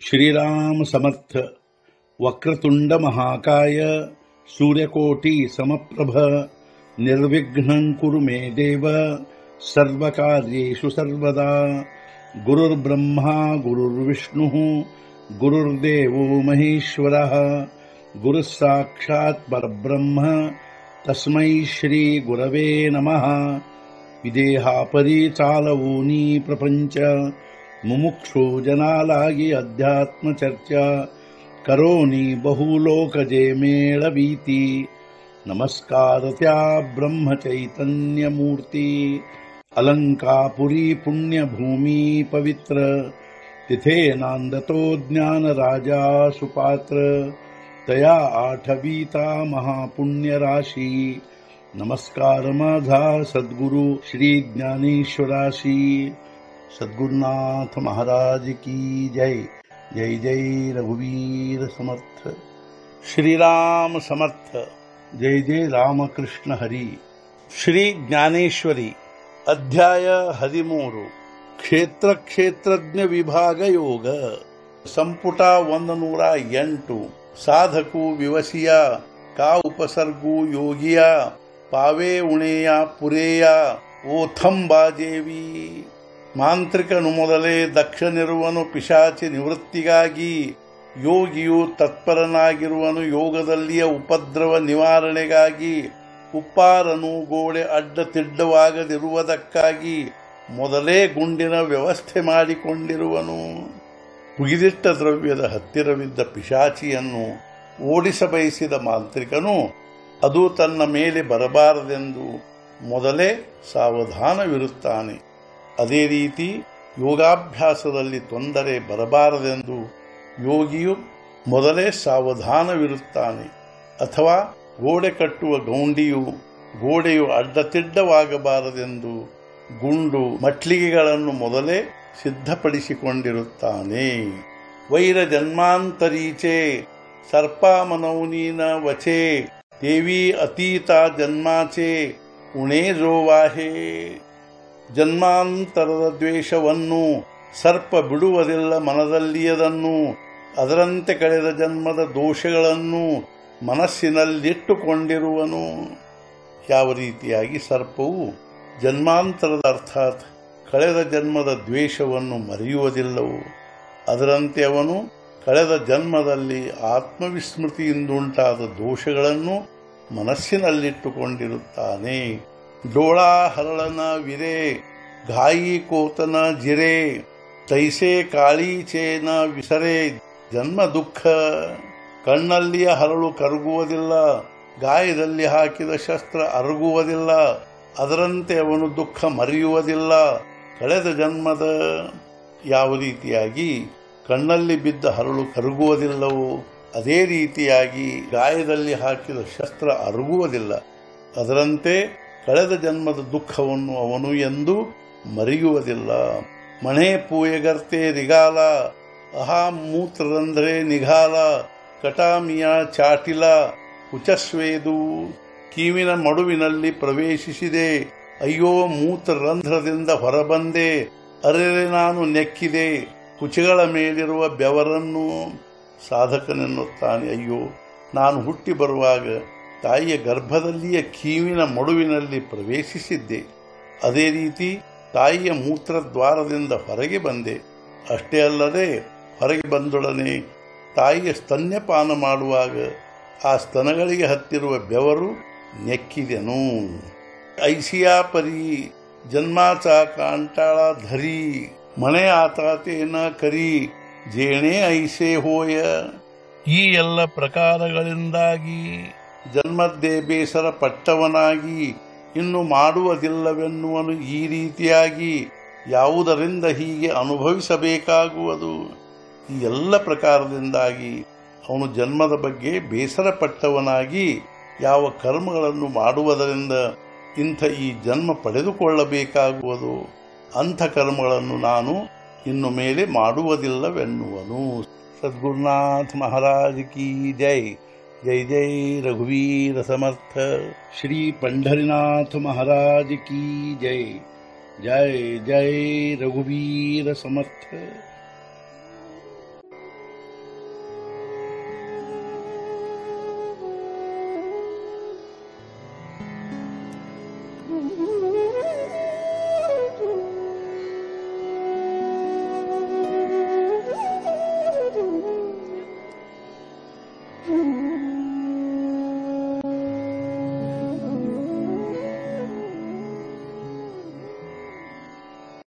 श्रीरामसमर्थ वक्रतुण्डमहाकाय सूर्यकोटिसमप्रभ निर्विघ्नम् कुरु मे देव सर्वकार्येषु सर्वदा गुरुर्ब्रह्मा गुरुर्विष्णुः गुरुर्देवो महेश्वरः गुरुः साक्षात् परब्रह्म तस्मै श्रीगुरवे नमः। विदेहापरीचालवूनि प्रपञ्च मुमुक्षो जनालागि अध्यात्मचर्चा। करोनि बहुलोकजे मेळवीति नमस्कारत्या ब्रह्मचैतन्यमूर्ति। अलङ्कापुरी पुण्यभूमी पुण्यभूमि पवित्र। तिथेनान्दतो ज्ञानराजा सुपात्र। तया आठवीता महापुण्यराशि। नमस्कारमाधा सद्गुरु श्रीज्ञानेश्वराशि सद्गुरुनाथ महाराज की जय जय जय रघुवीर समर्थ श्रीराम समर्थ जय जय ರಾಮಕೃಷ್ಣ ಹರಿ ಶ್ರೀ ಜ್ಞಾನೇಶ್ವರಿ ಅಧ್ಯಾಯ ಹದಿಮೂರು ಕ್ಷೇತ್ರ ಕ್ಷೇತ್ರಜ್ಞ ವಿಭಾಗ ಯೋಗ ಸಂಪುಟ ಒಂದು ನೂರ ಎಂಟು ಸಾಧಕು ವಿವಸಿಯ ಕಾ ಉಪಸರ್ಗು ಯೋಗಿಯ ಪಾವೇ ಉಣೇಯ ಪುರೇಯ ಓಥಂಬಾದೇವಿ ಮಾಂತ್ರಿಕನು ಮೊದಲೇ ದಕ್ಷನಿರುವನು ಪಿಶಾಚಿ ನಿವೃತ್ತಿಗಾಗಿ, ಯೋಗಿಯು ತತ್ಪರನಾಗಿರುವನು ಯೋಗದಲ್ಲಿಯ ಉಪದ್ರವ ನಿವಾರಣೆಗಾಗಿ, ಉಪ್ಪಾರನು ಗೋಡೆ ಅಡ್ಡ ತಿಡ್ಡವಾಗದಿರುವುದಕ್ಕಾಗಿ ಮೊದಲೇ ಗುಂಡಿನ ವ್ಯವಸ್ಥೆ ಮಾಡಿಕೊಂಡಿರುವನು. ಹುಗಿದಿಟ್ಟ ದ್ರವ್ಯದ ಹತ್ತಿರವಿದ್ದ ಪಿಶಾಚಿಯನ್ನು ಓಡಿಸಬಯಸಿದ ಮಾಂತ್ರಿಕನು, ಅದು ತನ್ನ ಮೇಲೆ ಬರಬಾರದೆಂದು ಮೊದಲೇ ಸಾವಧಾನವಿರುತ್ತಾನೆ. ಅದೇ ರೀತಿ ಯೋಗಾಭ್ಯಾಸದಲ್ಲಿ ತೊಂದರೆ ಬರಬಾರದೆಂದು ಯೋಗಿಯು ಮೊದಲೇ ಸಾವಧಾನವಿರುತ್ತಾನೆ. ಅಥವಾ ಗೋಡೆ ಕಟ್ಟುವ ಗೌಂಡಿಯು ಗೋಡೆಯು ಅಡ್ಡತಿಡ್ಡವಾಗಬಾರದೆಂದು ಗುಂಡು ಮಟ್ಲಿಗೆಗಳನ್ನು ಮೊದಲೇ ಸಿದ್ಧಪಡಿಸಿಕೊಂಡಿರುತ್ತಾನೆ. ವೈರ ಜನ್ಮಾಂತರೀಚೆ ಸರ್ಪಾಮನೌನೀನ ವಚೆ ದೇವಿ ಅತೀತ ಜನ್ಮಾಚೆ ಉಣೇ ಜೋವಾಹೆ. ಜನ್ಮಾಂತರದ ದ್ವೇಷವನ್ನು ಸರ್ಪ ಬಿಡುವುದಿಲ್ಲ ಮನದಲ್ಲಿಯದನ್ನು, ಅದರಂತೆ ಕಳೆದ ಜನ್ಮದ ದೋಷಗಳನ್ನು ಮನಸ್ಸಿನಲ್ಲಿಟ್ಟುಕೊಂಡಿರುವನು. ಯಾವ ರೀತಿಯಾಗಿ ಸರ್ಪವು ಜನ್ಮಾಂತರದ ಅರ್ಥಾತ್ ಕಳೆದ ಜನ್ಮದ ದ್ವೇಷವನ್ನು ಮರೆಯುವುದಿಲ್ಲವು, ಅದರಂತೆ ಅವನು ಕಳೆದ ಜನ್ಮದಲ್ಲಿ ಆತ್ಮವಿಸ್ಮೃತಿಯಿಂದುಂಟಾದ ದೋಷಗಳನ್ನು ಮನಸ್ಸಿನಲ್ಲಿಟ್ಟುಕೊಂಡಿರುತ್ತಾನೆ. ಡೋಳಾ ಹರಳನ ವಿರೆ, ಗಾಯಿ ಕೋತನ ಜಿರೆ, ತೈಸೆ ಕಾಳೀಚೇನ ವಿಸರೆ, ಜನ್ಮ ದುಃಖ. ಕಣ್ಣಲ್ಲಿಯ ಹರಳು ಕರಗುವುದಿಲ್ಲ, ಗಾಯದಲ್ಲಿ ಹಾಕಿದ ಶಸ್ತ್ರ ಅರಗುವುದಿಲ್ಲ, ಅದರಂತೆ ಅವನು ದುಃಖ ಮರೆಯುವುದಿಲ್ಲ. ಕಳೆದ ಜನ್ಮದ ಯಾವ ರೀತಿಯಾಗಿ ಕಣ್ಣಲ್ಲಿ ಬಿದ್ದ ಹರಳು ಕರಗುವುದಿಲ್ಲವೋ, ಅದೇ ರೀತಿಯಾಗಿ ಗಾಯದಲ್ಲಿ ಹಾಕಿದ ಶಸ್ತ್ರ ಅರಗುವುದಿಲ್ಲ. ಅದರಂತೆ ಕಳೆದ ಜನ್ಮದ ದುಃಖವನ್ನು ಅವನು ಎಂದು ಮರೆಯುವುದಿಲ್ಲ. ಮಣೆ ಪೂಯಗರ್ತೆ ರಿಗಾಲ ಅಹಾ ಮೂತ್ರರಂಧ್ರೆ ನಿಘಾಲ ಕಟಾಮಿಯ ಚಾಟಿಲ ಕುಚಸ್ವೇದು ಕೀವಿನ ಮಡುವಿನಲ್ಲಿ ಪ್ರವೇಶಿಸಿದೆ. ಅಯ್ಯೋ ಮೂತ್ರರಂಧ್ರದಿಂದ ಹೊರಬಂದೆ, ಅರೆರೆ ನಾನು ನೆಕ್ಕಿದೆ, ಕುಚಿಗಳ ಮೇಲಿರುವ ಬೆವರನ್ನು ಸಾಧಕನೆನ್ನುತ್ತಾನೆ. ಅಯ್ಯೋ, ನಾನು ಹುಟ್ಟಿ ಬರುವಾಗ ತಾಯಿಯ ಗರ್ಭದಲ್ಲಿಯ ಕೀವಿನ ಮಡುವಿನಲ್ಲಿ ಪ್ರವೇಶಿಸಿದ್ದೆ. ಅದೇ ರೀತಿ ತಾಯಿಯ ಮೂತ್ರದ್ವಾರದಿಂದ ಹೊರಗೆ ಬಂದೆ. ಅಷ್ಟೇ ಅಲ್ಲದೆ ಹೊರಗೆ ಬಂದೊಡನೆ ತಾಯಿಯ ಸ್ತನ್ಯಪಾನ ಮಾಡುವಾಗ ಆ ಸ್ತನಗಳಿಗೆ ಹತ್ತಿರುವ ಬೆವರು ನೆಕ್ಕಿದೆನು. ಐಸಿಯಾಪರಿ ಜನ್ಮಾಚ ಕಾಂಟಾಳ ಧರಿ ಮನೆ ಆತಾತೇನ ಕರಿ ಜೇಣೆ ಐಸೆ ಹೋಯ. ಈ ಎಲ್ಲ ಪ್ರಕಾರಗಳಿಂದಾಗಿ ಜನ್ಮದ್ದೇ ಬೇಸರ ಪಟ್ಟವನಾಗಿ, ಇನ್ನು ಮಾಡುವುದಿಲ್ಲವೆನ್ನುವನು ಈ ರೀತಿಯಾಗಿ ಯಾವುದರಿಂದ ಹೀಗೆ ಅನುಭವಿಸಬೇಕಾಗುವುದು? ಈ ಎಲ್ಲ ಪ್ರಕಾರದಿಂದಾಗಿ ಅವನು ಜನ್ಮದ ಬಗ್ಗೆ ಬೇಸರ ಪಟ್ಟವನಾಗಿ ಯಾವ ಕರ್ಮಗಳನ್ನು ಮಾಡುವುದರಿಂದ ಇಂಥ ಈ ಜನ್ಮ ಪಡೆದುಕೊಳ್ಳಬೇಕಾಗುವುದು? ಅಂಥ ಕರ್ಮಗಳನ್ನು ನಾನು ಇನ್ನು ಮೇಲೆ ಮಾಡುವುದಿಲ್ಲವೆನ್ನುವನು. ಸದ್ಗುರುನಾಥ್ ಮಹಾರಾಜ್ ಕಿ ಜೈ. ಜೈ ಜೈ ರಘುವೀರ ಸಮರ್ಥ ಶ್ರೀ ಪಂಢರಿನಾಥ ಮಹಾರಾಜ್ ಕಿ ಜೈ ಜೈ ಜೈ ರಘುವೀರ ಸಮರ್ಥ